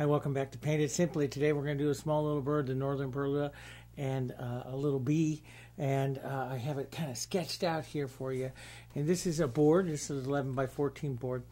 Hi, welcome back to Paint It Simply. Today we're going to do a small little bird, the northern parula, and uh, a little bee. And uh, I have it kind of sketched out here for you. And this is a board. This is an 11 by 14 board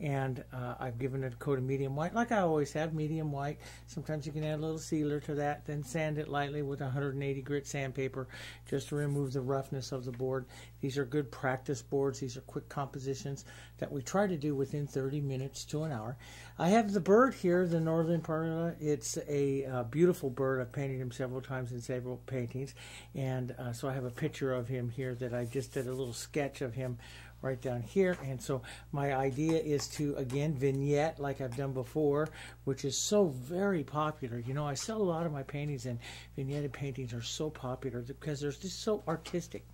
and uh, I've given it a coat of medium white like I always have medium white. Sometimes you can add a little sealer to that then sand it lightly with 180 grit sandpaper just to remove the roughness of the board. These are good practice boards. These are quick compositions that we try to do within 30 minutes to an hour. I have the bird here the northern parula it's a uh, beautiful bird. I've painted him several times in several paintings. And uh, so I have a picture of him here that I just did a little sketch of him right down here. And so my idea is to, again, vignette like I've done before, which is so very popular. You know, I sell a lot of my paintings, and vignette paintings are so popular because they're just so artistic.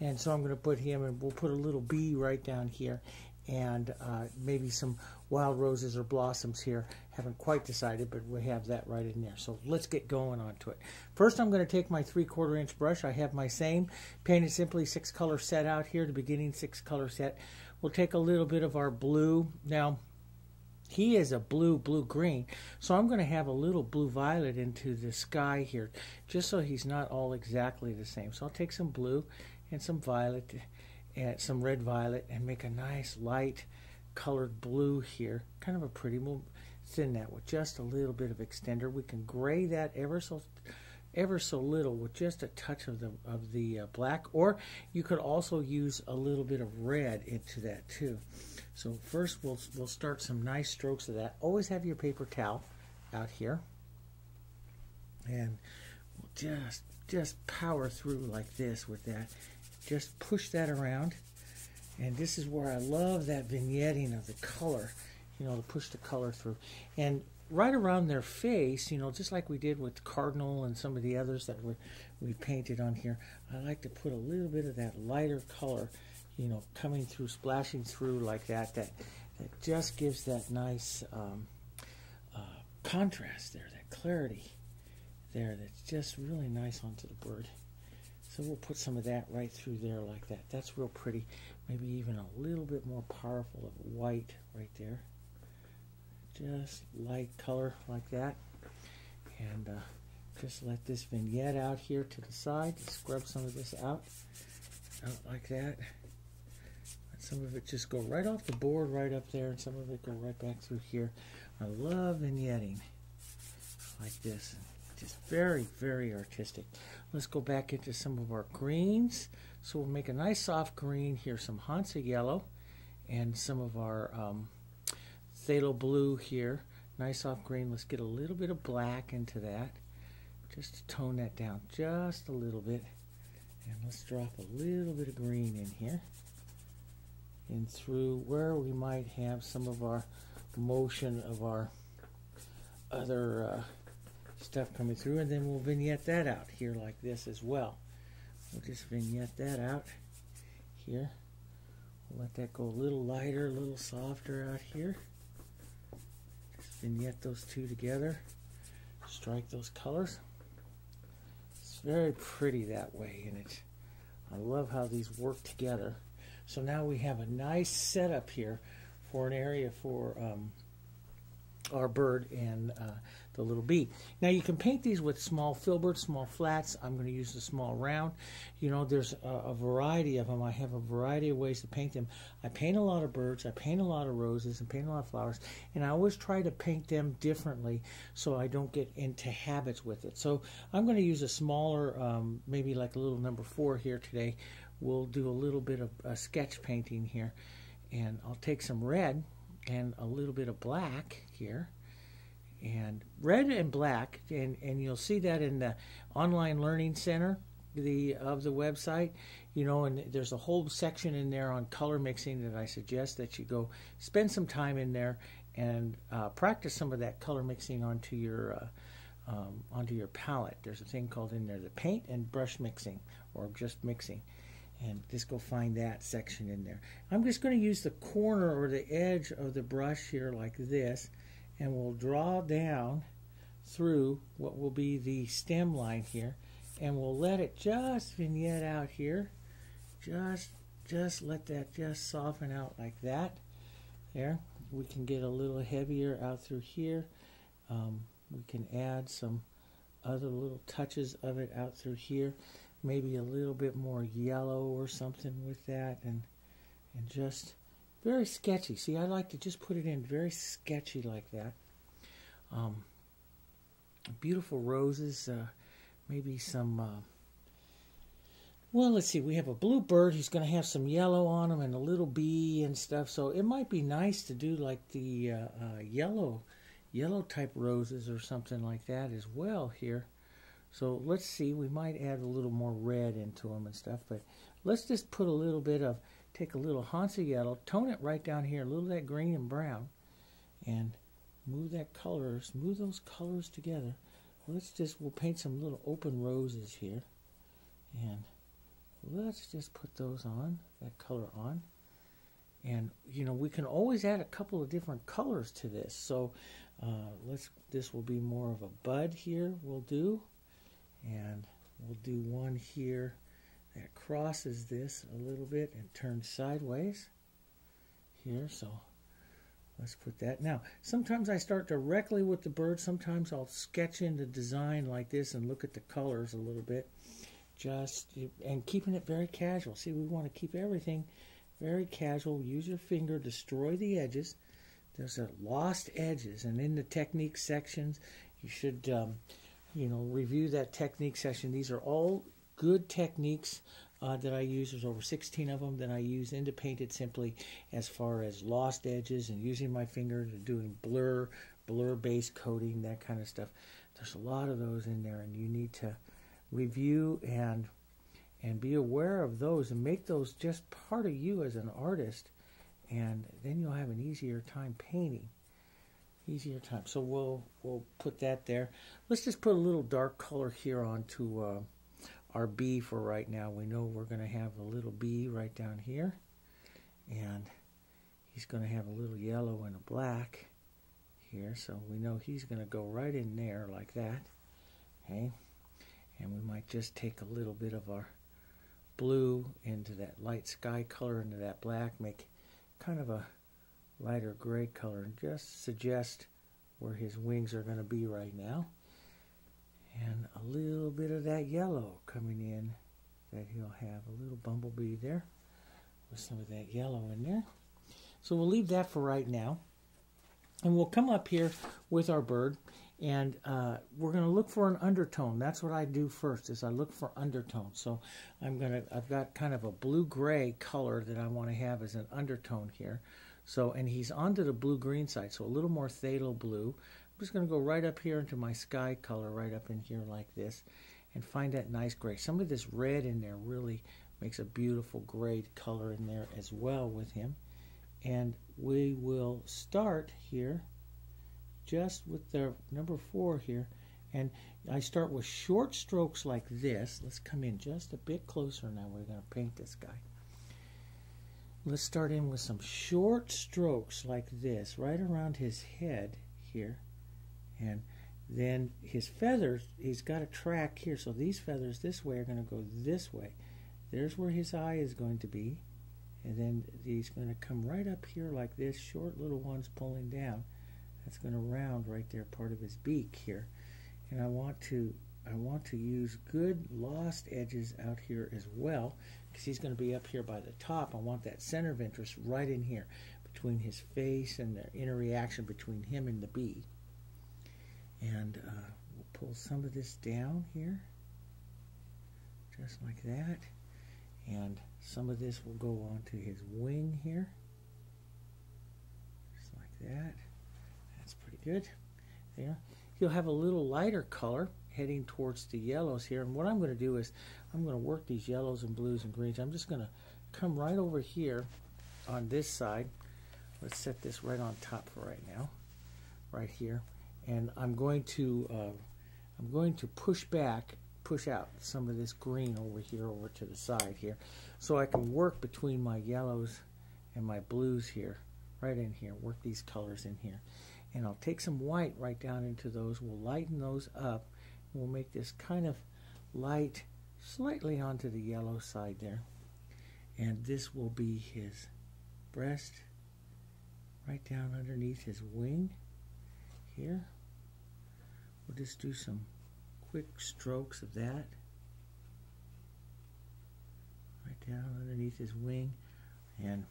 And so I'm going to put him, and we'll put a little bee right down here and uh, maybe some wild roses or blossoms here. Haven't quite decided, but we have that right in there. So let's get going onto it. First, I'm going to take my three-quarter inch brush. I have my same Paint It Simply six color set out here, the beginning six color set. We'll take a little bit of our blue. Now, he is a blue, blue-green, so I'm going to have a little blue-violet into the sky here, just so he's not all exactly the same. So I'll take some blue and some violet and some red violet and make a nice light colored blue here. Kind of a pretty, we'll thin that with just a little bit of extender. We can gray that ever so ever so little with just a touch of the of the uh, black or you could also use a little bit of red into that too so first we'll we'll start some nice strokes of that always have your paper towel out here and we'll just just power through like this with that just push that around. And this is where I love that vignetting of the color, you know, to push the color through. And right around their face, you know, just like we did with Cardinal and some of the others that we, we painted on here, I like to put a little bit of that lighter color, you know, coming through, splashing through like that, that, that just gives that nice um, uh, contrast there, that clarity there that's just really nice onto the bird. So we'll put some of that right through there like that. That's real pretty. Maybe even a little bit more powerful of white right there. Just light color like that. And uh, just let this vignette out here to the side. Scrub some of this out. Out like that. Let some of it just go right off the board right up there and some of it go right back through here. I love vignetting like this. Just very, very artistic. Let's go back into some of our greens. So we'll make a nice soft green here, some Hansa yellow, and some of our um, phthalo blue here. Nice soft green. Let's get a little bit of black into that, just to tone that down just a little bit. And let's drop a little bit of green in here. And through where we might have some of our motion of our other uh, stuff coming through and then we'll vignette that out here like this as well. We'll just vignette that out here. We'll let that go a little lighter, a little softer out here. Just vignette those two together. Strike those colors. It's very pretty that way and it's I love how these work together. So now we have a nice setup here for an area for um, our bird and uh, the little bee. Now you can paint these with small filberts, small flats. I'm going to use the small round. You know, there's a, a, variety of them. I have a variety of ways to paint them. I paint a lot of birds, I paint a lot of roses, and paint a lot of flowers, and I always try to paint them differently so I don't get into habits with it. So I'm going to use a smaller, um, maybe like a little number four here today. We'll do a little bit of a sketch painting here, and I'll take some red and a little bit of black here. And red and black and, and you'll see that in the online learning center the of the website you know and there's a whole section in there on color mixing that i suggest that you go spend some time in there and uh, practice some of that color mixing onto your uh, um, onto your palette. There's a thing called in there the paint and brush mixing or just mixing and just go find that section in there. I'm just going to use the corner or the edge of the brush here like this and we'll draw down through what will be the stem line here and we'll let it just vignette out here. Just just let that just soften out like that. There we can get a little heavier out through here. Um, we can add some other little touches of it out through here. Maybe a little bit more yellow or something with that. And, and just very sketchy. See, I like to just put it in very sketchy like that. Um, beautiful roses. Uh, maybe some... Uh, well, let's see. We have a blue bird. He's going to have some yellow on him and a little bee and stuff. So it might be nice to do like the uh, uh, yellow, yellow type roses or something like that as well here. So let's see. We might add a little more red into them and stuff. But let's just put a little bit of, take a little Hansa yellow, tone it right down here, a little of that green and brown, and move that color, move those colors together. Let's just, we'll paint some little open roses here. And let's just put those on, that color on. And, you know, we can always add a couple of different colors to this. So uh, let's, this will be more of a bud here we'll do. And we'll do one here that crosses this a little bit and turns sideways here. So let's put that. Now, sometimes I start directly with the bird. Sometimes I'll sketch in the design like this and look at the colors a little bit just and keeping it very casual. See, we want to keep everything very casual. Use your finger, destroy the edges. There's a lost edges, and in the technique sections, you should, um, you know, review that technique session. These are all good techniques uh, that I use. There's over 16 of them that I use into Paint Simply as far as lost edges and using my finger and doing blur, blur base coating, that kind of stuff. There's a lot of those in there, and you need to review and and be aware of those and make those just part of you as an artist and then you'll have an easier time painting easier time. So we'll we'll put that there. Let's just put a little dark color here onto uh, our bee for right now. We know we're going to have a little bee right down here. And he's going to have a little yellow and a black here. So we know he's going to go right in there like that. Okay? And we might just take a little bit of our blue into that light sky color into that black make kind of a lighter gray color and just suggest where his wings are going to be right now and a little bit of that yellow coming in that he'll have a little bumblebee there with some of that yellow in there so we'll leave that for right now and we'll come up here with our bird and uh, we're going to look for an undertone. That's what I do first is I look for undertone. So I'm going to, I've got kind of a blue-gray color that I want to have as an undertone here. So, and he's onto the blue-green side, so a little more phthalo blue. I'm just going to go right up here into my sky color, right up in here like this, and find that nice gray. Some of this red in there really makes a beautiful gray color in there as well with him. And we will start here just with the number four here. And I start with short strokes like this. Let's come in just a bit closer now. We're going to paint this guy. Let's start in with some short strokes like this, right around his head here. And then his feathers, he's got a track here. So these feathers this way are going to go this way. There's where his eye is going to be. And then he's going to come right up here like this, short little ones pulling down that's going to round right there part of his beak here and I want to I want to use good lost edges out here as well because he's going to be up here by the top. I want that center of interest right in here between his face and the interaction between him and the bee. And uh, we'll pull some of this down here just like that. And some of this will go onto his wing here just like that. That's pretty good. There. You'll have a little lighter color heading towards the yellows here. And what I'm going to do is I'm going to work these yellows and blues and greens. I'm just going to come right over here on this side. Let's set this right on top for right now, right here. And I'm going to uh, I'm going to push back, push out some of this green over here, over to the side here, so I can work between my yellows and my blues here, right in here. Work these colors in here and I'll take some white right down into those. We'll lighten those up. We'll make this kind of light slightly onto the yellow side there. And this will be his breast right down underneath his wing here. we'll just do some quick strokes of that. Right down underneath his wing and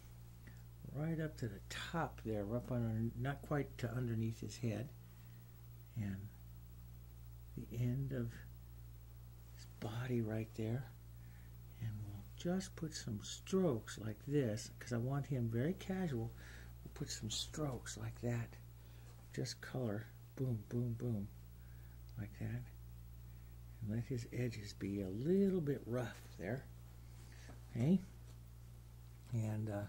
right up to the top there, up on not quite to underneath his head. And the end of his body right there. And we'll just put some strokes like this, because I want him very casual. We'll put some strokes like that. Just color, boom, boom, boom, like that. And let his edges be a little bit rough there. Okay? And uh,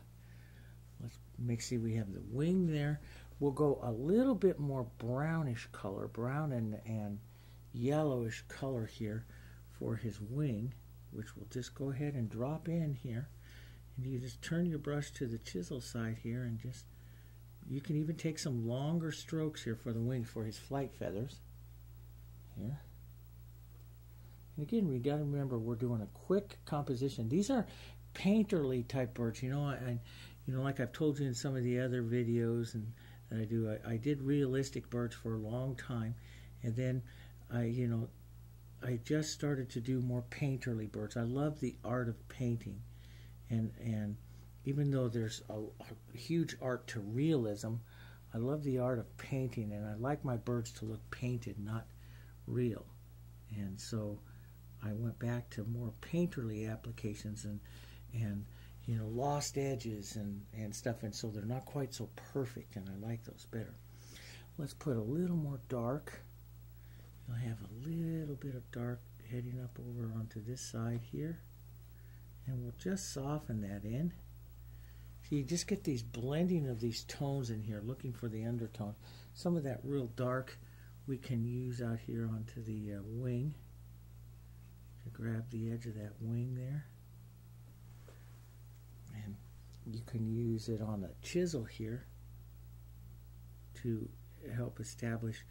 let's make see we have the wing there. We'll go a little bit more brownish color, brown and, and yellowish color here for his wing, which we'll just go ahead and drop in here. And you just turn your brush to the chisel side here and just, you can even take some longer strokes here for the wing for his flight feathers. Here. And again, we got to remember we're doing a quick composition. These are painterly type birds. You know, I, you know, like I've told you in some of the other videos and that I do, I, I did realistic birds for a long time, and then I, you know, I just started to do more painterly birds. I love the art of painting, and and even though there's a, a, huge art to realism, I love the art of painting, and I like my birds to look painted, not real. And so I went back to more painterly applications and and you know lost edges and and stuff, and so they're not quite so perfect, and I like those better. Let's put a little more dark You'll have a little bit of dark heading up over onto this side here. And we'll just soften that in. So you just get these blending of these tones in here, looking for the undertone. Some of that real dark we can use out here onto the uh, wing to grab the edge of that wing there. And you can use it on a chisel here to help establish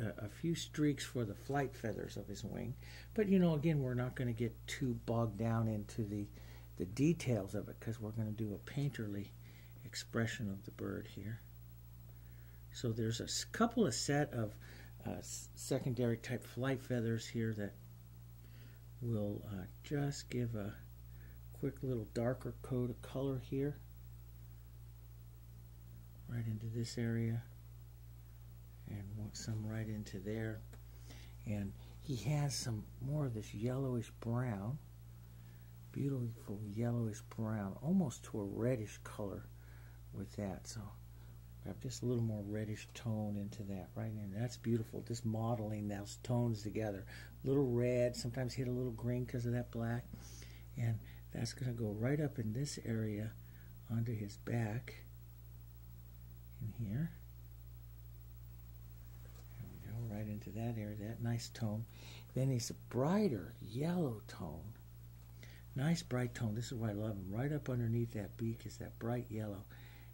a, few streaks for the flight feathers of his wing. But you know, again, we're not going to get too bogged down into the the details of it because we're going to do a painterly expression of the bird here. So there's a couple of set of uh, secondary type flight feathers here that will uh, just give a quick little darker coat of color here right into this area and some right into there. And he has some more of this yellowish brown, beautiful yellowish brown, almost to a reddish color with that. So have just a little more reddish tone into that right in. That's beautiful. Just modeling those tones together. Little red, sometimes hit a little green because of that black. And that's going to go right up in this area onto his back in here right into that area, that nice tone. Then it's a brighter yellow tone. Nice bright tone. This is why I love them. Right up underneath that beak is that bright yellow.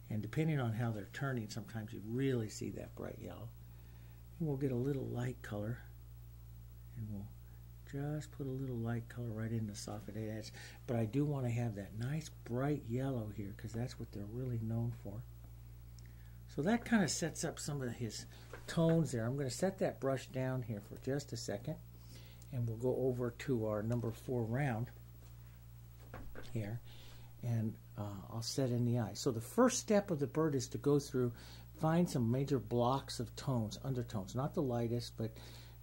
And depending on how they're turning, sometimes you really see that bright yellow. And we'll get a little light color. And we'll just put a little light color right in the soffit edge. But I do want to have that nice bright yellow here because that's what they're really known for. So that kind of sets up some of his tones there. I'm going to set that brush down here for just a second and we'll go over to our number four round here and uh, I'll set in the eye. So the first step of the bird is to go through, find some major blocks of tones, undertones, not the lightest, but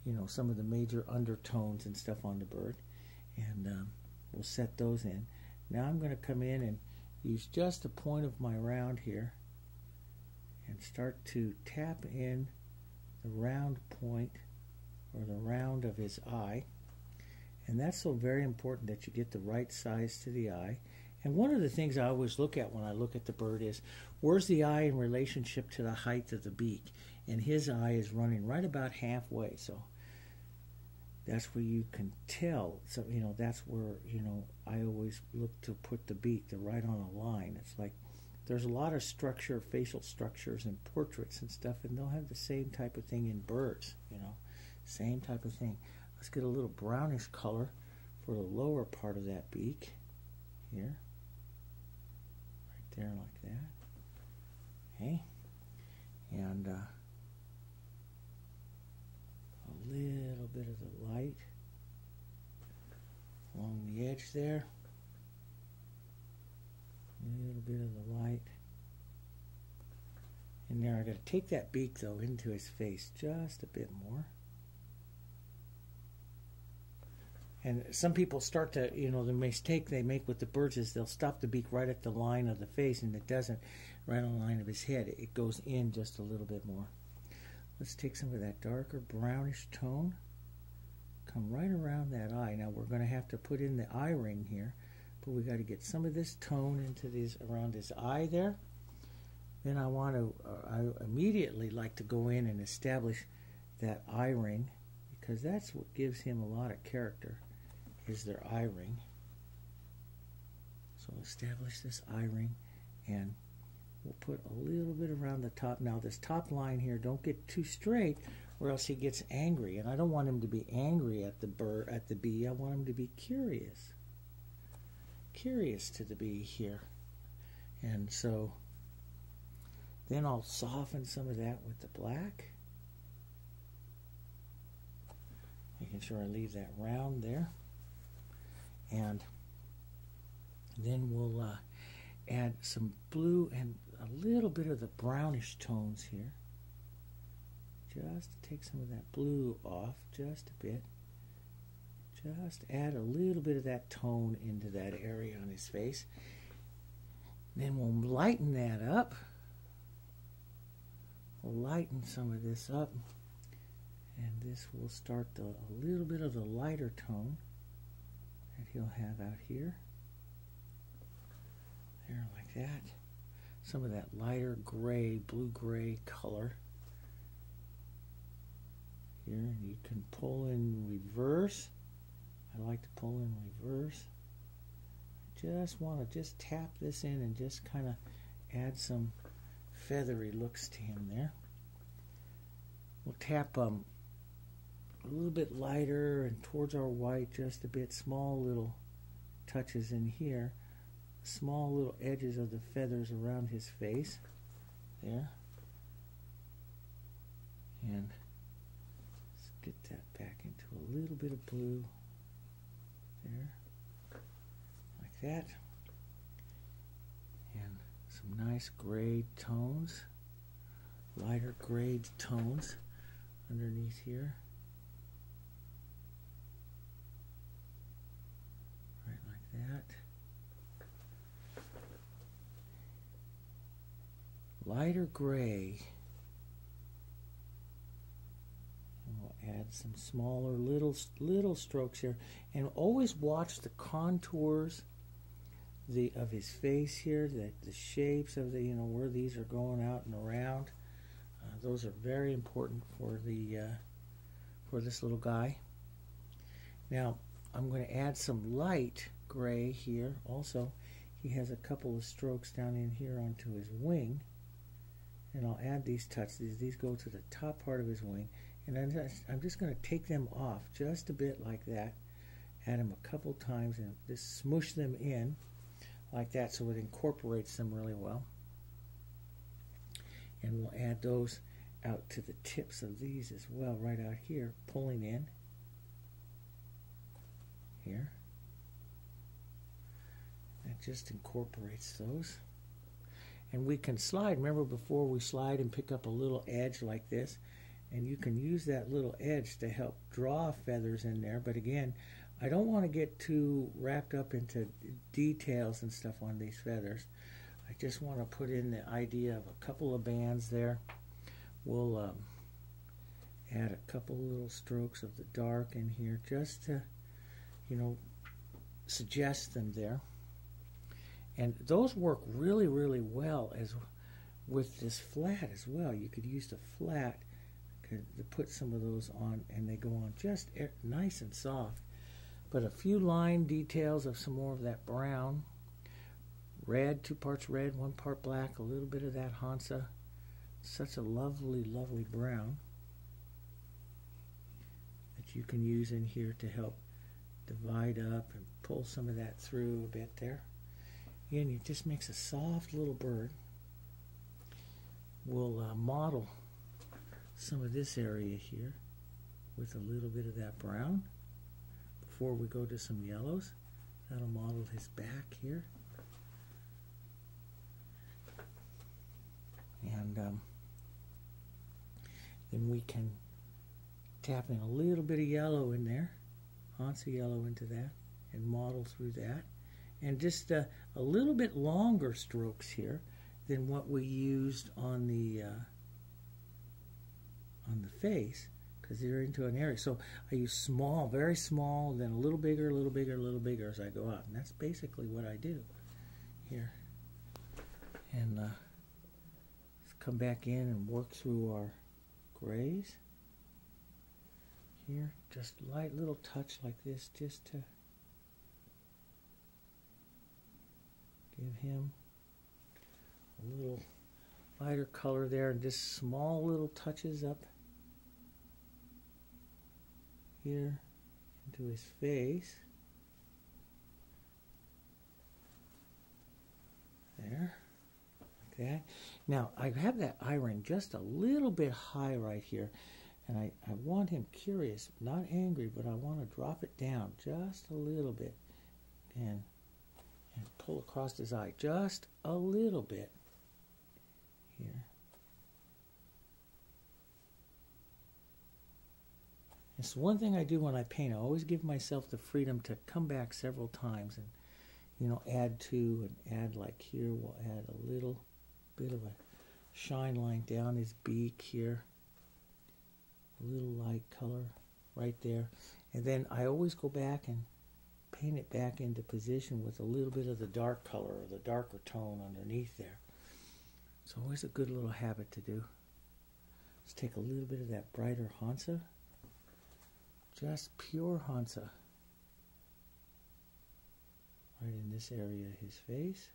you know some of the major undertones and stuff on the bird, and um, we'll set those in. Now I'm going to come in and use just a point of my round here and start to tap in the round point or the round of his eye. And that's so very important that you get the right size to the eye. And one of the things I always look at when I look at the bird is where's the eye in relationship to the height of the beak? And his eye is running right about halfway. So that's where you can tell. So, you know, that's where, you know, I always look to put the beak, the right on a line. It's like there's a lot of structure, facial structures and portraits and stuff, and they'll have the same type of thing in birds, you know, same type of thing. Let's get a little brownish color for the lower part of that beak here, right there like that. Okay, and uh, a a little bit of the light along the edge there. A little bit of the light. And there, I got to take that beak though into his face just a bit more. And some people start to, you know, the mistake they make with the birds is they'll stop the beak right at the line of the face, and it doesn't, right on the line of his head. It goes in just a little bit more. Let's take some of that darker brownish tone, come right around that eye. Now we're going to have to put in the eye ring here, but we got to get some of this tone into these around his eye there. Then I want to, uh, I immediately like to go in and establish that eye ring because that's what gives him a lot of character is their eye ring. So establish this eye ring and we'll put a little bit around the top. Now this top line here, don't get too straight or else he gets angry. And I don't want him to be angry at the burr, at the bee. I want him to be curious. Curious to the bee here. And so then I'll soften some of that with the black. Making sure I leave that round there and then we'll uh, add some blue and a little bit of the brownish tones here just to take some of that blue off just a bit just add a little bit of that tone into that area on his face then we'll lighten that up we'll lighten some of this up and this will start the, a little bit of the lighter tone that he'll have out here. There, like that. Some of that lighter gray, blue-gray color. Here, you can pull in reverse. I like to pull in reverse. I just want to just tap this in and just kind of add some feathery looks to him there. We'll tap um, a little bit lighter and towards our white just a bit. Small little touches in here. Small little edges of the feathers around his face. There. And let's get that back into a little bit of blue there like that and some nice gray tones lighter gray tones underneath here Right like that. Lighter gray. And we'll add some smaller little little strokes here. And always watch the contours the of his face here, the, the shapes of the, you know, where these are going out and around. Uh, those are very important for the uh, for this little guy. Now, I'm going to add some light gray here. Also, he has a couple of strokes down in here onto his wing. And I'll add these touches. These, these go to the top part of his wing. And I'm just, I'm just going to take them off just a bit like that. Add them a couple times and just smoosh them in like that so it incorporates them really well. And we'll add those out to the tips of these as well, right out here, pulling in here. That just incorporates those. And we can slide. Remember before we slide and pick up a little edge like this. And you can use that little edge to help draw feathers in there. But again, I don't want to get too wrapped up into details and stuff on these feathers. I just want to put in the idea of a couple of bands there. We'll um, add a couple little strokes of the dark in here just to, you know, suggest them there and those work really really well as with this flat as well you could use the flat to put some of those on and they go on just nice and soft. But a few line details of some more of that brown. Red two parts red one part black a little bit of that Hansa. Such a lovely lovely brown that you can use in here to help divide up and pull some of that through a bit there. Again, it just makes a soft little bird. We'll uh, model some of this area here. with a little bit of that brown before we go to some yellows. That'll model his back here. And um, then we can tap in a little bit of yellow in there, Hansa yellow into that, and model through that. And just uh, a little bit longer strokes here than what we used on the uh, on the face because they're into an area. So I use small, very small, then a little bigger, a little bigger, a little bigger as I go out. And that's basically what I do here. And uh, let's come back in and work through our grays. Here, just light little touch like this just to give him a little lighter color there and just small little touches up here into his face. There, that. Now, I have that ring just a little bit high right here, and I, I want him curious, not angry, but I want to drop it down just a little bit and, and pull across his eye just a little bit here. It's one thing I do when I paint. I always give myself the freedom to come back several times and, you know, add to and add like here. We'll add a little bit of a shine line down his beak here. A little light color right there. And then I always go back and paint it back into position with a little bit of the dark color or the darker tone underneath there. It's always a good little habit to do. Let's take a little bit of that brighter Hansa just pure Hansa. Right in this area of his face.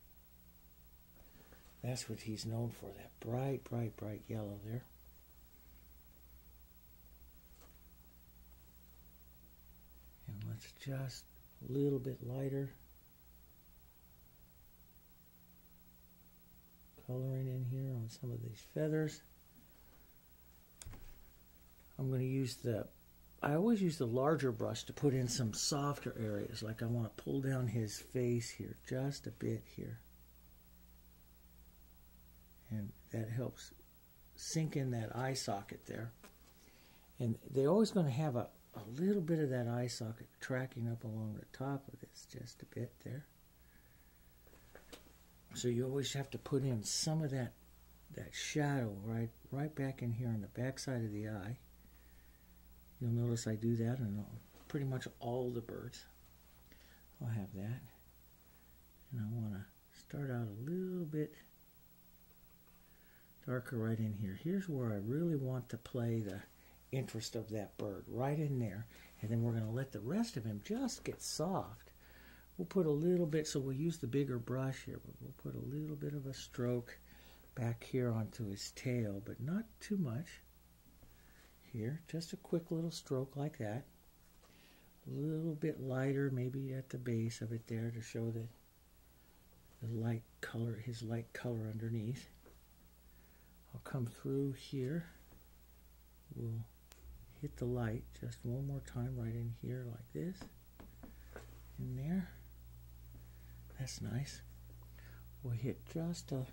That's what he's known for, that bright, bright, bright yellow there. And let's just a little bit lighter. Coloring in here on some of these feathers. I'm going to use the I always use the larger brush to put in some softer areas, like I want to pull down his face here just a bit here. And that helps sink in that eye socket there. And they're always going to have a, a little bit of that eye socket tracking up along the top of this, just a bit there. So you always have to put in some of that that shadow right right back in here on the back side of the eye. You'll notice I do that on pretty much all the birds. I'll have that. And I want to start out a little bit darker right in here. Here's where I really want to play the interest of that bird, right in there. And then we're going to let the rest of him just get soft. We'll put a little bit, so we'll use the bigger brush here, but we'll put a little bit of a stroke back here onto his tail, but not too much here. Just a quick little stroke like that. A little bit lighter maybe at the base of it there to show the, the light color, his light color underneath. I'll come through here. We'll hit the light just one more time right in here like this. In there. That's nice. We'll hit just a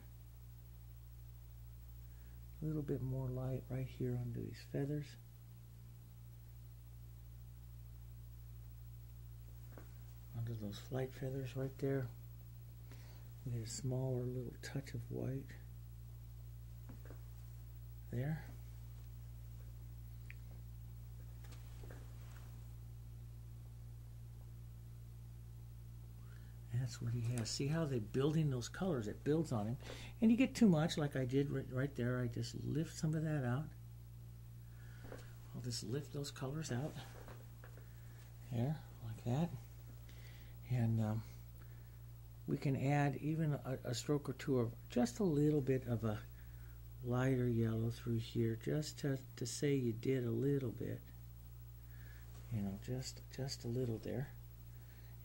a little bit more light right here under these feathers. Under those flight feathers right there. Get a smaller little touch of white there. That's what he has. See how they're building those colors? It builds on him. And you get too much, like I did right, right there. I just lift some of that out. I'll just lift those colors out. There, like that. And um, we can add even a, a stroke or two of just a little bit of a lighter yellow through here, just to, to say you did a little bit. You know, just just a little there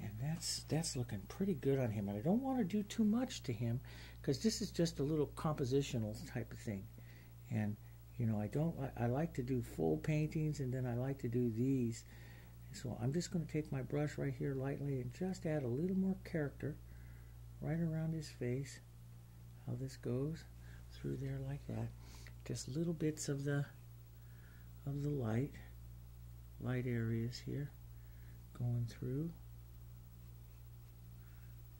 and that's that's looking pretty good on him. And I don't want to do too much to him because this is just a little compositional type of thing, and You know, I don't. I, I like to do full paintings, and then I like to do these. So I'm just going to take my brush right here lightly and just add a little more character right around his face. How this goes through there like that. Just little bits of the of the light, light areas here going through.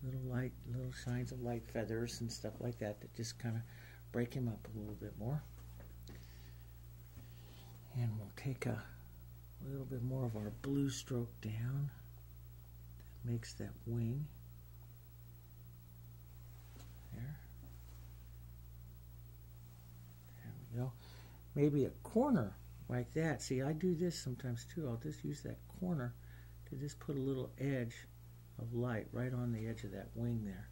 Little light, little shines of light feathers and stuff like that that just kind of break him up a little bit more. And we'll take a little bit more of our blue stroke down that makes that wing. There. There we go. Maybe a corner like that. See, I do this sometimes too. I'll just use that corner to just put a little edge of light right on the edge of that wing there.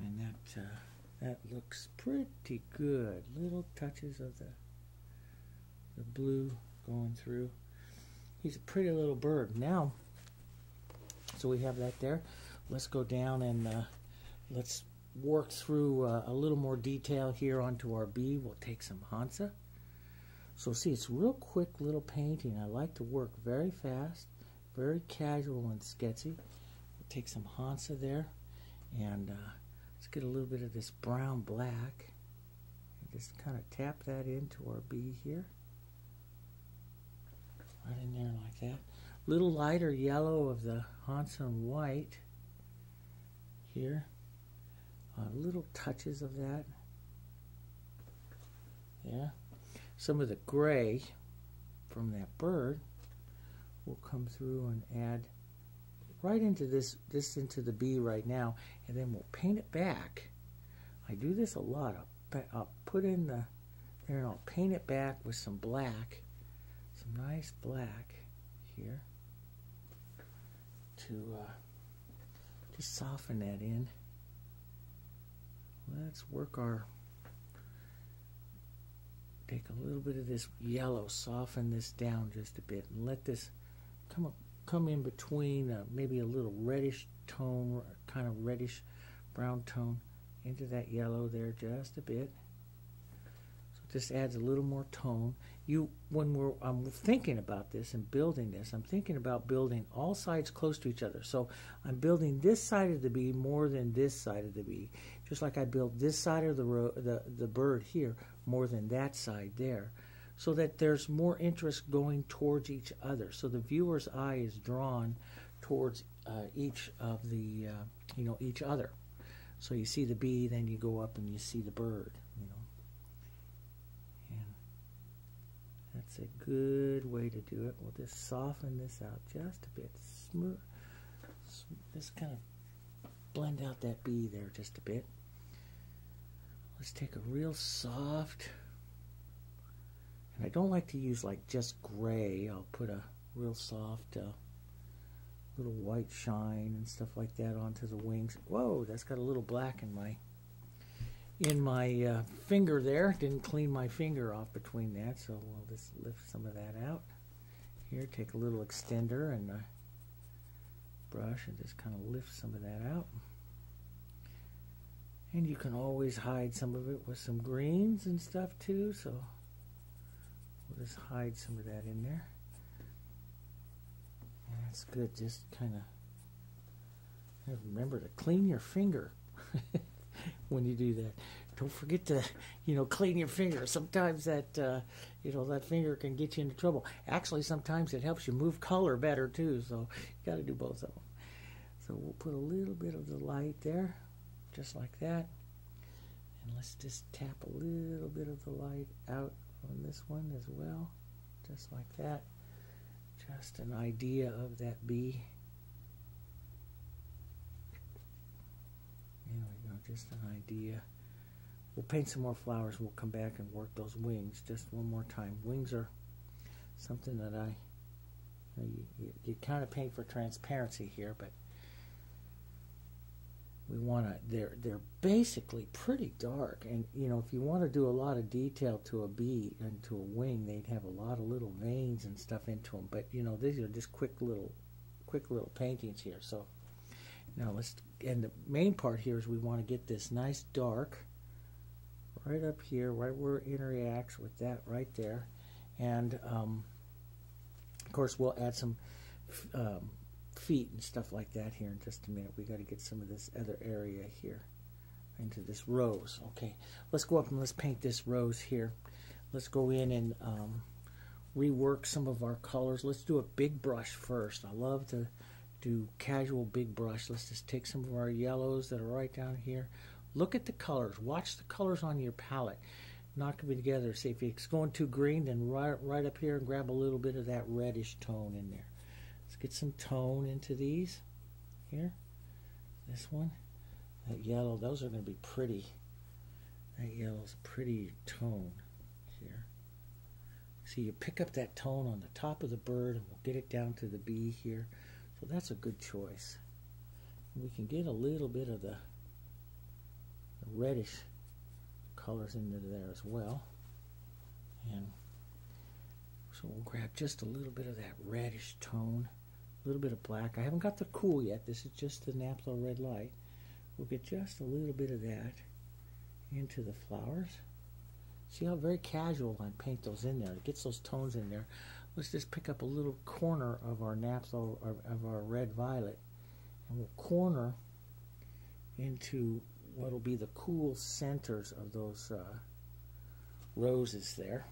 And that uh, that looks pretty good. Little touches of the the blue going through. He's a pretty little bird. Now, so we have that there. Let's go down and uh, let's work through uh, a little more detail here onto our bee. We'll take some Hansa. So see, it's real quick little painting. I like to work very fast, very casual and sketchy. We'll take some Hansa there and uh, let's get a little bit of this brown black and just kind of tap that into our bee here right in there like that. Little lighter yellow of the Hansa white here. Uh, little touches of that. Yeah. Some of the gray from that bird will come through and add right into this this into the bee right now and then we'll paint it back I do this a lot I'll, I'll put in the there and I'll paint it back with some black some nice black here to uh, just soften that in. Let's work our, take a little bit of this yellow, soften this down just a bit, and let this come come in between uh, maybe a little reddish tone, kind of reddish brown tone into that yellow there just a bit. So this adds a little more tone you when we're I'm thinking about this and building this, I'm thinking about building all sides close to each other. So I'm building this side of the bee more than this side of the bee, just like I built this side of the the the bird here more than that side there, so that there's more interest going towards each other. So the viewer's eye is drawn towards uh, each of the uh, you know each other. So you see the bee, then you go up and you see the bird. You know, That's a good way to do it. We'll just soften this out just a bit. Smooth. Just kind of blend out that bee there just a bit. Let's take a real soft, and I don't like to use like just gray. I'll put a real soft uh, little white shine and stuff like that onto the wings. Whoa, that's got a little black in my in my uh, finger there. Didn't clean my finger off between that, so we'll just lift some of that out. Here, take a little extender and a brush and just kind of lift some of that out. And you can always hide some of it with some greens and stuff too, so we'll just hide some of that in there. And that's good, just kind of remember to clean your finger. when you do that. Don't forget to, you know, clean your finger. Sometimes that, uh, you know, that finger can get you into trouble. Actually, sometimes it helps you move color better too. So you got to do both of them. So we'll put a little bit of the light there, just like that. And let's just tap a little bit of the light out on this one as well, just like that. Just an idea of that bee. just an idea. We'll paint some more flowers. We'll come back and work those wings just one more time. Wings are something that I, you, you, you kind of paint for transparency here, but we want to, they're, they're basically pretty dark. And, you know, if you want to do a lot of detail to a bee and to a wing, they'd have a lot of little veins and stuff into them. But, you know, these are just quick little, quick little paintings here. So now let's, and the main part here is we want to get this nice dark right up here, right where it interacts with that right there. And um, of course, we'll add some um, feet and stuff like that here in just a minute. We got to get some of this other area here into this rose. Okay, let's go up and let's paint this rose here. Let's go in and um, rework some of our colors. Let's do a big brush first. I love to do casual big brush. Let's just take some of our yellows that are right down here. Look at the colors. Watch the colors on your palette. Knock them together. See if it's going too green, then right, right up here and grab a little bit of that reddish tone in there. Get some tone into these. Here. This one. That yellow. Those are going to be pretty. That yellow's pretty tone here. See, you pick up that tone on the top of the bird, and we'll get it down to the bee here. So that's a good choice. We can get a little bit of the, the reddish colors into there as well. And so we'll grab just a little bit of that reddish tone, a little bit of black. I haven't got the cool yet. This is just the naphthol red light. We'll get just a little bit of that into the flowers. See how very casual I paint those in there. It gets those tones in there. Let's just pick up a little corner of our naphthol of, of our red violet and we'll corner into what will be the cool centers of those uh, roses there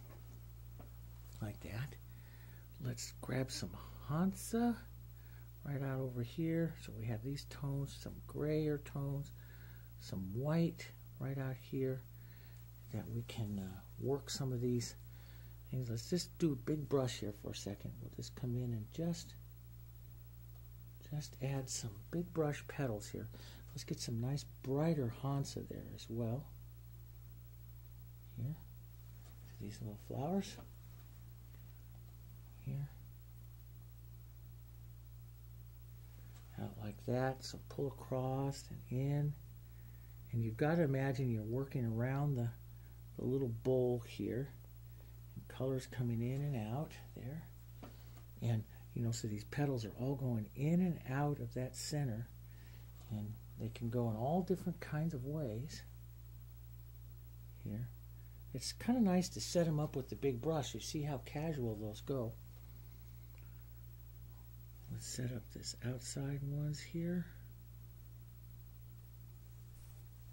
like that. Let's grab some Hansa right out over here. So we have these tones, some grayer tones, some white right out here that we can uh, work some of these things. Let's just do a big brush here for a second. We'll just come in and just just add some big brush petals here. Let's get some nice brighter Hansa there as well. Here. These little flowers. Here. Out like that. So pull across and in. And you've got to imagine you're working around the, the little bowl here. And colors coming in and out there. And you know, so these petals are all going in and out of that center. And they can go in all different kinds of ways. Here. It's kind of nice to set them up with the big brush. You see how casual those go. Set up this outside ones here.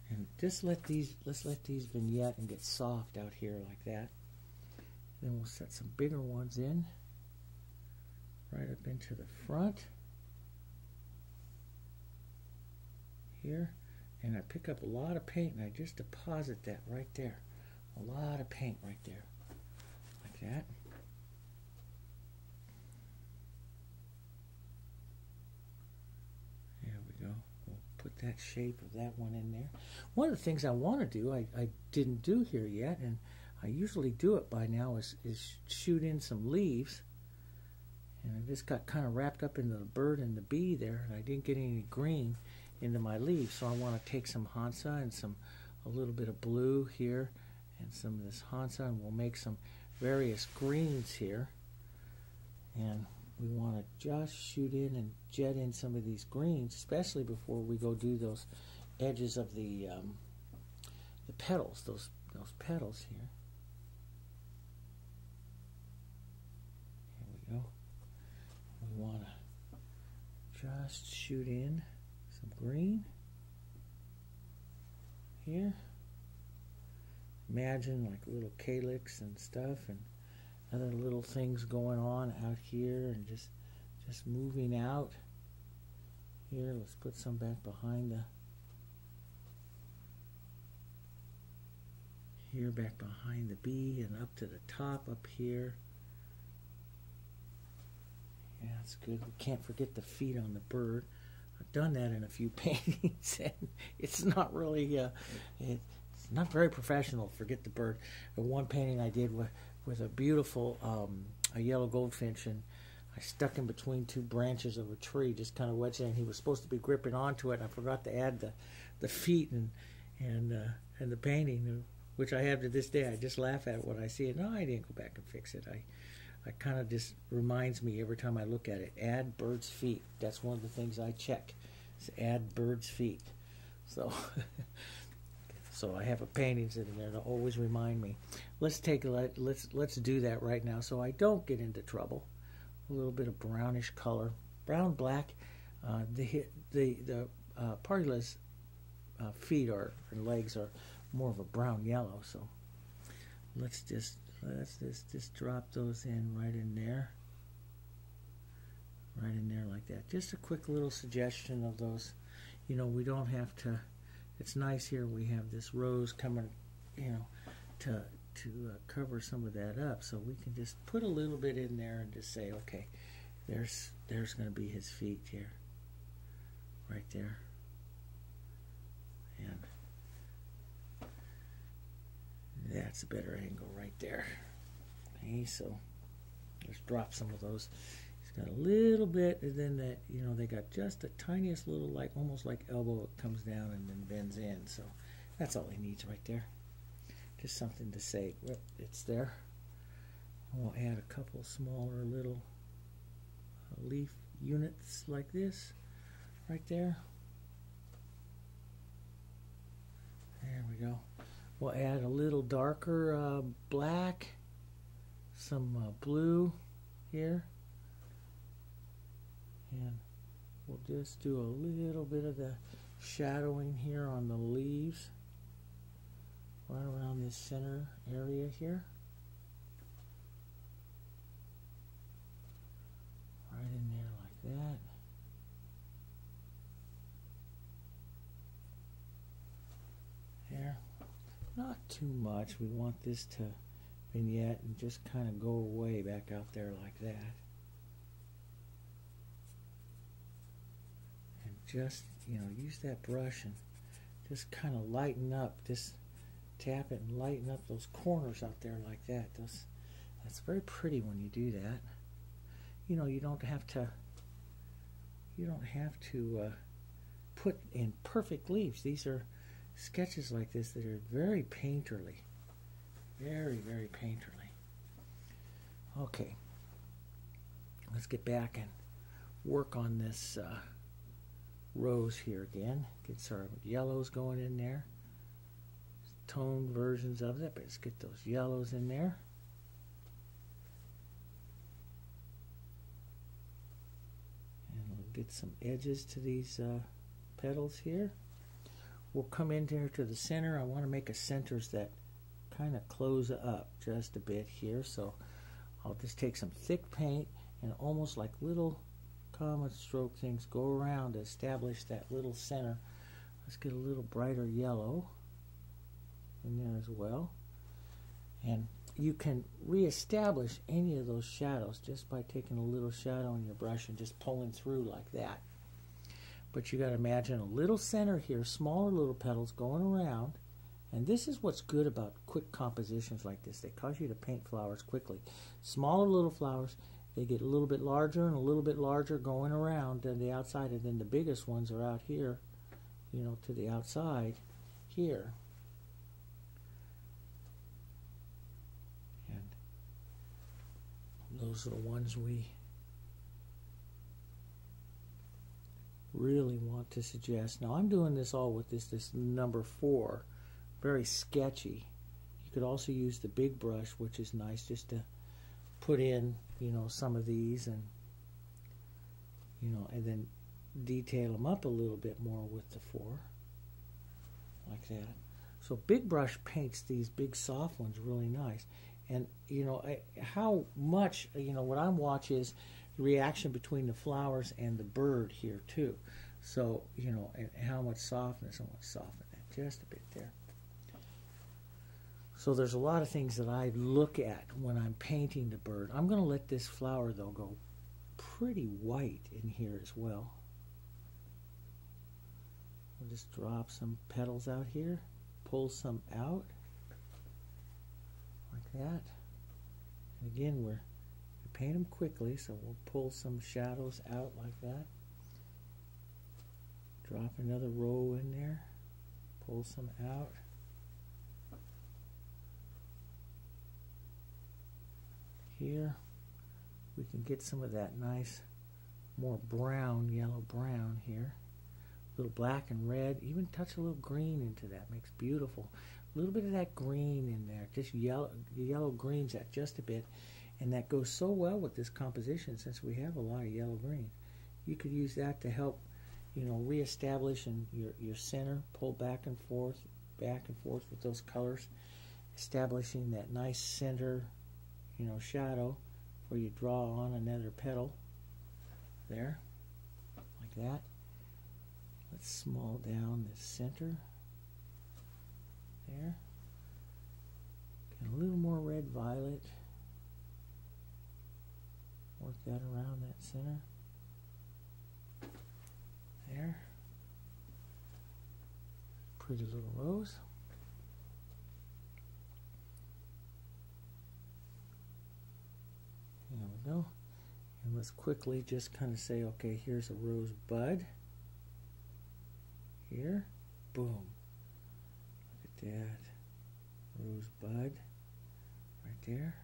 And just let these let's let these vignette and get soft out here like that. Then we'll set some bigger ones in. Right up into the front. Here. And I pick up a lot of paint and I just deposit that right there. A lot of paint right there. Like that there we go we'll put that shape of that one in there one of the things I want to do I, I didn't do here yet and I usually do it by now is, is shoot in some leaves and I just got kind of wrapped up into the bird and the bee there, and I didn't get any green into my leaves. So I want to take some Hansa and some a little bit of blue here, and some of this Hansa, and we'll make some various greens here. And we want to just shoot in and jet in some of these greens, especially before we go do those edges of the um, the petals, those those petals here. Here we go. We want to just shoot in some green here. Imagine like little calyx and stuff and other little things going on out here and just just moving out. Here, let's put some back behind the here back behind the bee and up to the top up here. Yeah, that's good. We can't forget the feet on the bird. I've done that in a few paintings, and it's not really, uh, it's not very professional. Forget the bird. The one painting I did with, with a beautiful um, a yellow goldfinch, and I stuck him between two branches of a tree, just kind of wedged and he was supposed to be gripping onto it. and I forgot to add the, the feet and and uh, and the painting, which I have to this day. I just laugh at what I see. It. No, I didn't go back and fix it. I it kind of just reminds me every time I look at it. Add bird's feet. That's one of the things I check. Is add bird's feet. So So I have a painting sitting there to always remind me. Let's take a let, let's let's do that right now so I don't get into trouble. A little bit of brownish color, brown black. Uh, the the the uh, Parula's uh, feet are and legs are more of a brown yellow. So let's just let's just just drop those in right in there, right in there like that. Just a quick little suggestion of those. You know, we don't have to. It's nice here. We have this rose coming, you know, to to uh, cover some of that up. So we can just put a little bit in there and just say, okay, there's there's going to be his feet here, right there. And that's a better angle right there. Okay, so let's drop some of those. Got a little bit, and then that, you know, they got just the tiniest little, like, almost like elbow, it comes down and then bends in. So that's all he needs right there. Just something to say, well, it's there. We'll add a couple smaller little uh, leaf units like this right there. There we go. We'll add a little darker uh, black, some uh, blue here, and we'll just do a little bit of the shadowing here on the leaves right around this center area here. Right in there like that. There. Not too much. We want this to vignette and just kind of go away back out there like that. Just, you know, use that brush and just kind of lighten up just tap it and lighten up those corners out there like that. That's very pretty when you do that. You know, you don't have to. You don't have to uh, put in perfect leaves. These are sketches like this that are very painterly. Very, very painterly. Okay. Let's get back and work on this uh, rose here again. Get some yellows going in there toned versions of it, but let's get those yellows in there. And we'll get some edges to these uh, petals here. We'll come in here to the center. I want to make a centers that kind of close up just a bit here. So I'll just take some thick paint and almost like little comet stroke things go around to establish that little center. Let's get a little brighter yellow in there as well. And you can reestablish any of those shadows just by taking a little shadow in your brush and just pulling through like that. But you got to imagine a little center here, smaller little petals going around. And this is what's good about quick compositions like this. They cause you to paint flowers quickly. Smaller little flowers, they get a little bit larger and a little bit larger going around on the outside. And then the biggest ones are out here, you know, to the outside here. And those are the ones we really want to suggest. Now I'm doing this all with this this number four, very sketchy. You could also use the big brush, which is nice just to put in, you know, some of these and you know, and then detail them up a little bit more with the four, like that. So big brush paints these big soft ones really nice and you know I, how much you know what I'm watching is the reaction between the flowers and the bird here too. So you know and how much softness I want to soften that just a bit there. So there's a lot of things that I look at when I'm painting the bird. I'm going to let this flower though go pretty white in here as well. We'll just drop some petals out here, pull some out like that. And again, we're, we paint them quickly, so we'll pull some shadows out like that. Drop another row in there, pull some out. Here, we can get some of that nice, more brown, yellow brown here. a little black and red, even touch a little green into that. Makes beautiful. A little bit of that green in there, just yellow, yellow greens that just a bit. And that goes so well with this composition since we have a lot of yellow green. You could use that to help, you know, reestablish in your, your center, pull back and forth, back and forth with those colors, establishing that nice center, you know, shadow where you draw on another petal there, like that. Let's small down the center there. Get a little more red violet. Work that around that center. There. Pretty little rose. And let's quickly just kind of say, okay, here's a rose bud. Here. Boom. Look at that. Rose bud. Right there.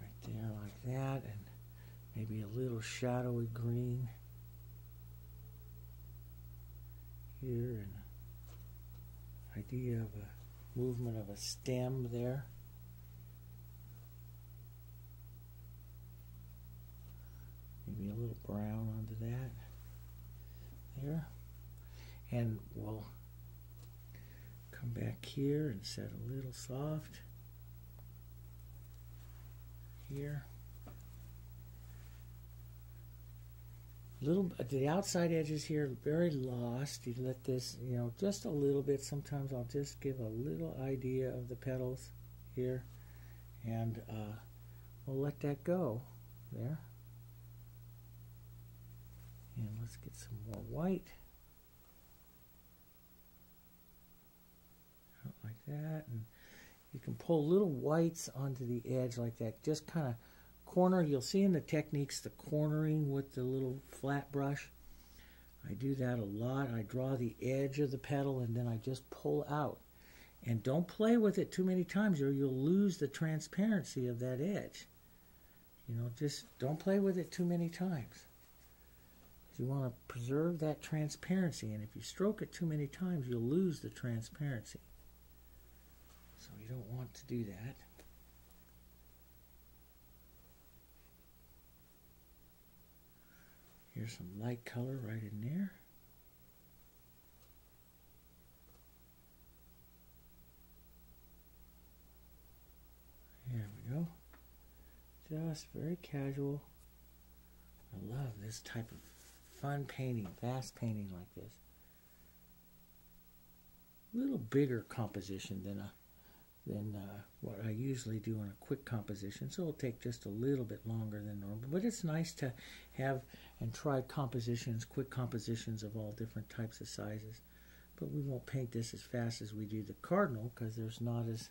Right there like that. And maybe a little shadowy green. Here. And idea of a movement of a stem there. Maybe a little brown onto that. There. And we'll come back here and set a little soft. Here. Little the outside edges here very lost. You let this you know just a little bit. Sometimes I'll just give a little idea of the petals here. And uh, we'll let that go there. And let's get some more white. Out like that. And you can pull little whites onto the edge like that. Just kind of corner. You'll see in the techniques the cornering with the little flat brush. I do that a lot. I draw the edge of the petal and then I just pull out. And don't play with it too many times or you'll lose the transparency of that edge. You know, just don't play with it too many times. You want to preserve that transparency, and if you stroke it too many times, you'll lose the transparency. So you don't want to do that. Here's some light color right in there. There we go. Just very casual. I love this type of fun painting, fast painting like this. A little bigger composition than a than uh, what I usually do on a quick composition, so it'll take just a little bit longer than normal. But it's nice to have and try compositions, quick compositions of all different types of sizes. But we won't paint this as fast as we do the cardinal because there's not as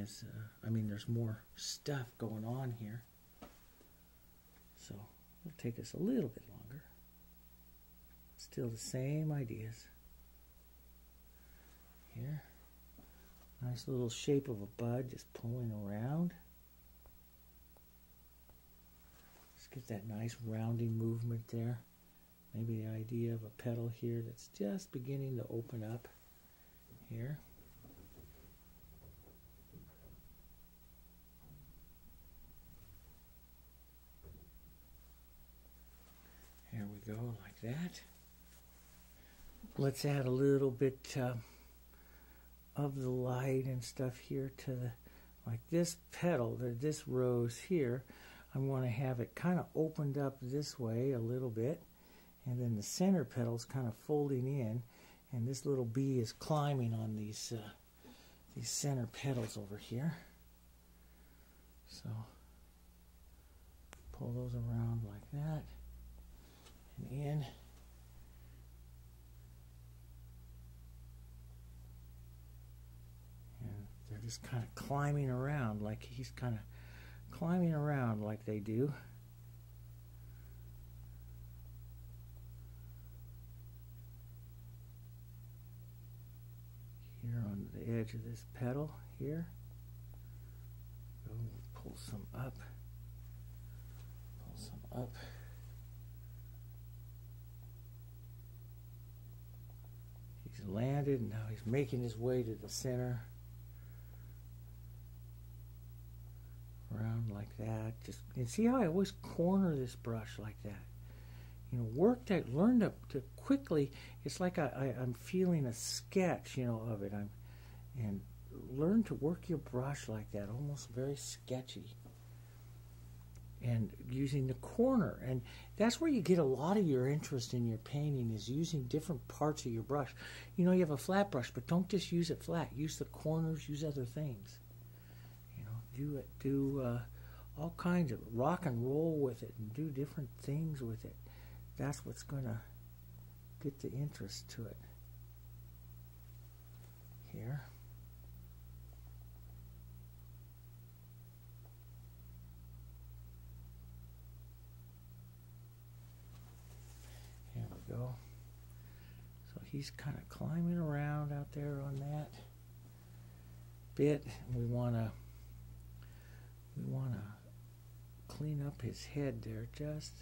as uh, I mean there's more stuff going on here. So it'll take us a little bit longer. Still the same ideas. Here. Nice little shape of a bud just pulling around. Just get that nice rounding movement there. Maybe the idea of a petal here that's just beginning to open up here. There we go, like that. Let's add a little bit uh, of the light and stuff here to the, like this petal, this rose here, I'm going to have it kind of opened up this way a little bit, and then the center petal's kind of folding in, and this little bee is climbing on these uh, these center petals over here. So pull those around like that and in. Just kind of climbing around like he's kind of climbing around like they do. Here on the edge of this petal here. Go pull some up Pull some up. He's landed and now he's making his way to the center. Around like that. Just and see how I always corner this brush like that. You know, work that learn to, to quickly it's like I, I, I'm feeling a sketch, you know, of it. I'm and learn to work your brush like that, almost very sketchy. And using the corner. And that's where you get a lot of your interest in your painting is using different parts of your brush. You know, you have a flat brush, but don't just use it flat. Use the corners, use other things. Do it, do uh, all kinds of rock and roll with it and do different things with it. That's what's going to get the interest to it. Here. There we go. So he's kind of climbing around out there on that bit. We want to we want to clean up his head there just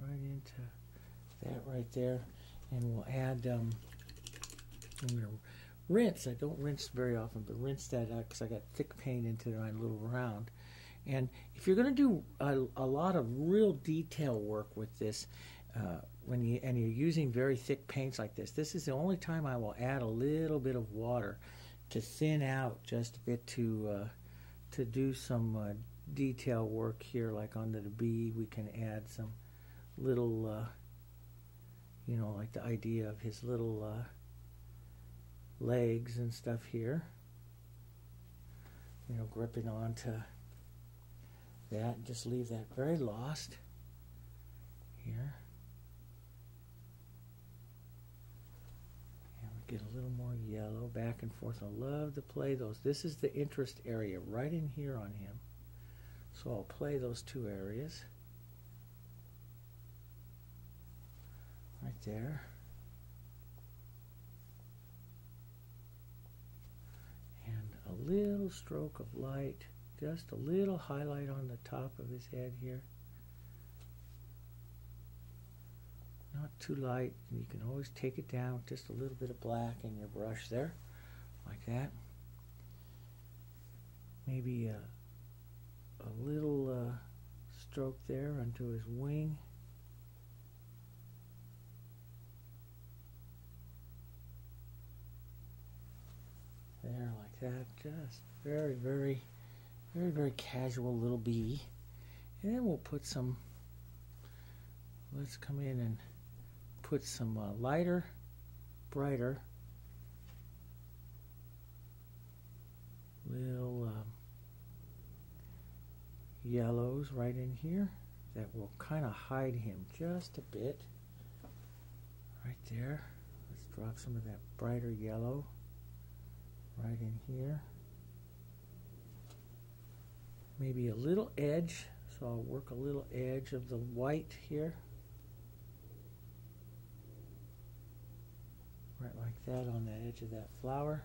right into that right there. And we'll add um, I'm going to rinse. I don't rinse very often but rinse that out because I got thick paint into my little round. And if you're going to do a, a, lot of real detail work with this, uh, when you and you're using very thick paints like this, this is the only time I will add a little bit of water to thin out just a bit to uh, to do some uh, detail work here, like under the bee. We can add some little, uh, you know, like the idea of his little uh, legs and stuff here. You know, gripping onto that. Just leave that very lost here. And we get a little more yellow back and forth. I love to play those. This is the interest area right in here on him. So I'll play those two areas. Right there. And a little stroke of light just a little highlight on the top of his head here. Not too light. And you can always take it down just a little bit of black in your brush there, like that. Maybe a, a little uh, stroke there onto his wing. There, like that. Just very, very very, very casual little bee. And then we'll put some, let's come in and put some uh, lighter, brighter, little um, yellows right in here that will kind of hide him just a bit. Right there. Let's drop some of that brighter yellow right in here maybe a little edge. So I'll work a little edge of the white here. Right like that on the edge of that flower.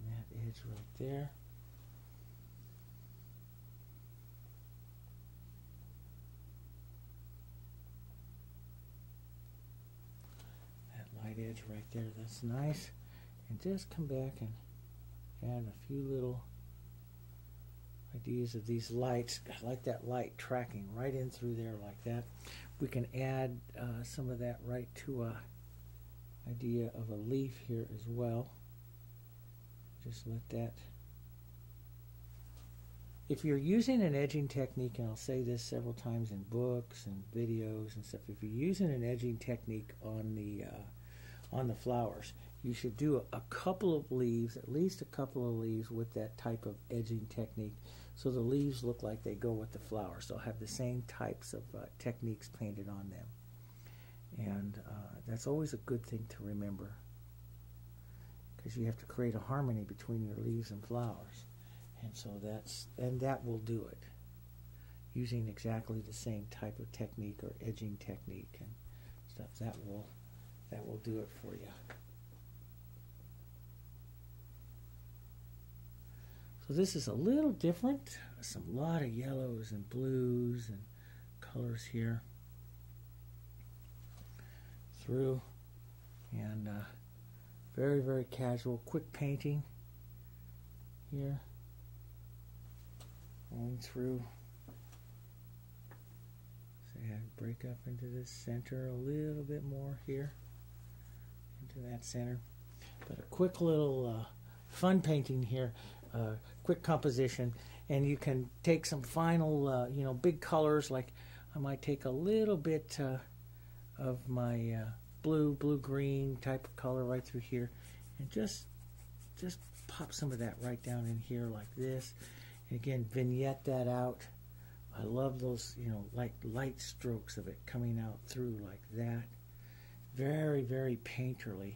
And that edge right there. That light edge right there. That's nice. And just come back and add a few little ideas of these lights. I like that light tracking right in through there like that. We can add uh, some of that right to a idea of a leaf here as well. Just let that if you're using an edging technique, and I'll say this several times in books and videos and stuff, if you're using an edging technique on the uh, on the flowers. You should do a, a, couple of leaves, at least a couple of leaves with that type of edging technique so the leaves look like they go with the flowers. They'll have the same types of uh, techniques painted on them. And uh, that's always a good thing to remember because you have to create a harmony between your leaves and flowers. And so that's, and that will do it using exactly the same type of technique or edging technique and stuff. That will that will do it for you. So this is a little different. Some lot of yellows and blues and colors here through. And uh, very very casual quick painting here. Going through. So I break up into this center a little bit more here. Into that center. But a quick little uh, fun painting here. Uh, quick composition and you can take some final uh, you know big colors like I might take a little bit uh, of my uh, blue blue green type of color right through here and just just pop some of that right down in here like this. And again vignette that out. I love those you know like light strokes of it coming out through like that. Very very painterly.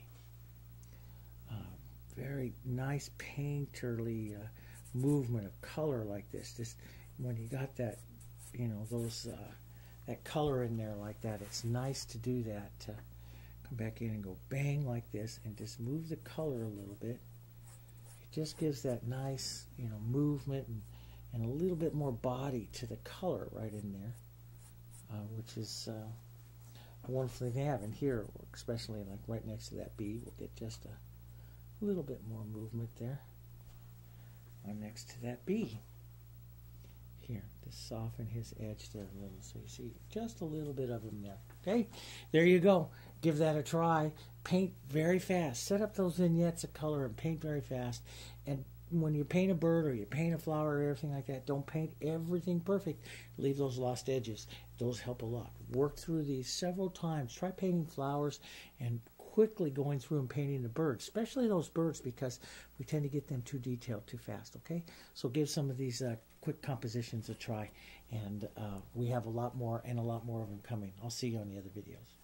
Uh, very nice painterly uh, movement of color like this just when you got that you know those uh, that color in there like that it's nice to do that to come back in and go bang like this and just move the color a little bit. It just gives that nice you know movement and, and a little bit more body to the color right in there uh, which is uh, a wonderful thing to have and here especially like right next to that bee we'll get just a little bit more movement there I'm next to that bee. Here, to soften his edge there a little. So you see just a little bit of him there. Okay, there you go. Give that a try. Paint very fast. Set up those vignettes of color and paint very fast. And when you paint a bird or you paint a flower or everything like that, don't paint everything perfect. Leave those lost edges. Those help a lot. Work through these several times. Try painting flowers and quickly going through and painting the birds, especially those birds because we tend to get them too detailed too fast, okay? So give some of these uh, quick compositions a try, and uh, we have a lot more and a lot more of them coming. I'll see you on the other videos.